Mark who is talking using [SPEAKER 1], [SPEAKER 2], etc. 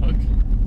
[SPEAKER 1] fuck.